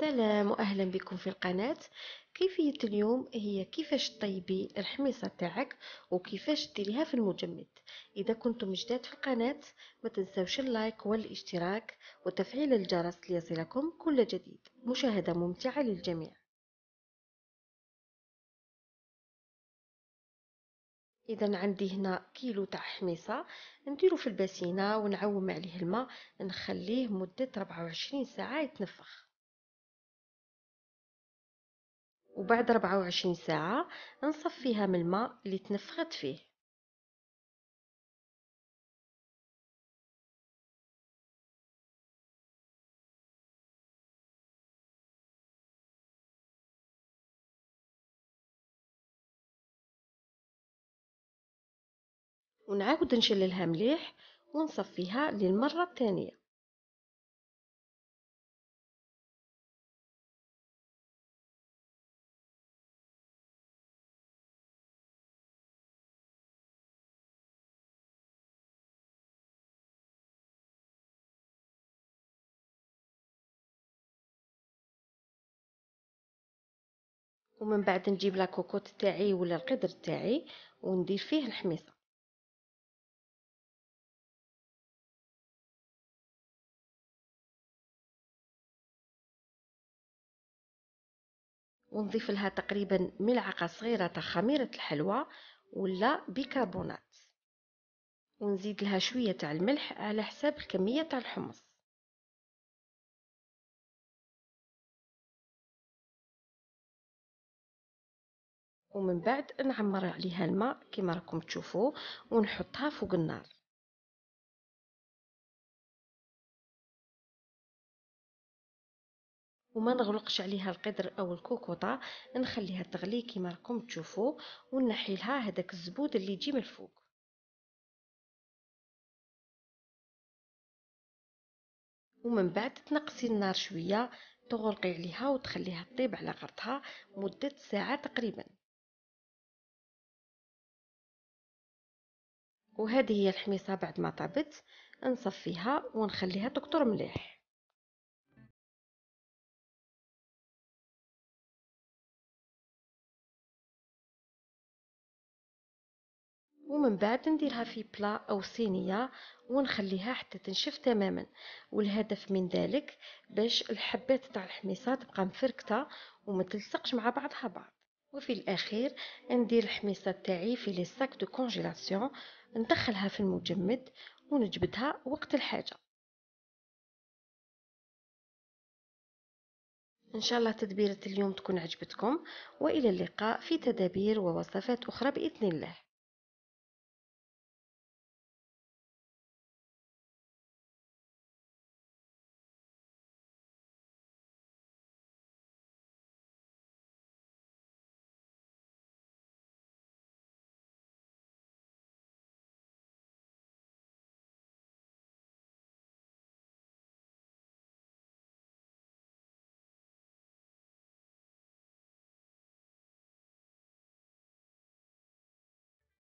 سلام وأهلا بكم في القناة. كيفية اليوم؟ هي كيفاش تطيبي الحميصة تاعك وكيفاش ديريها في المجمد؟ إذا كنتم جداد في القناة ما تنسوش اللايك والاشتراك وتفعيل الجرس ليصلكم كل جديد. مشاهدة ممتعة للجميع. إذا عندي هنا كيلو تاع حميصة نديرو في الباسينه ونعوم عليه الماء نخليه مدة 24 ساعة يتنفخ. وبعد 24 ساعة نصفيها من الماء اللي تنفخت فيه. ونعاود نشللها مليح ونصفيها للمرة الثانية ومن بعد نجيب لاكوكوت تاعي ولا القدر تاعي وندير فيه الحميصة. ونضيف لها تقريبا ملعقة صغيرة تاع خميرة الحلوى ولا بيكربونات. ونزيد لها شوية تاع الملح على حساب الكمية تاع الحمص. ومن بعد نعمر عليها الماء كما راكم تشوفوا ونحطها فوق النار. وما نغلقش عليها القدر أو الكوكوطة نخليها تغلي كما راكم تشوفوا ونحي لها هذاك الزبود اللي يجي من الفوق. ومن بعد تنقصي النار شوية تغلقي عليها وتخليها تطيب على غرتها مدة ساعة تقريبا. وهذه هي الحميصة بعد ما طابت. نصفيها ونخليها تقطر مليح. ومن بعد نديرها في بلا أو صينية ونخليها حتى تنشف تماما. والهدف من ذلك باش الحبات تاع الحميصة تبقى مفركتة وما تلصقش مع بعضها بعض وفي الأخير ندير الحميصة تاعي في les sacs de congélation ندخلها في المجمد ونجبدها وقت الحاجة. إن شاء الله تدبيرة اليوم تكون عجبتكم وإلى اللقاء في تدابير ووصفات أخرى بإذن الله.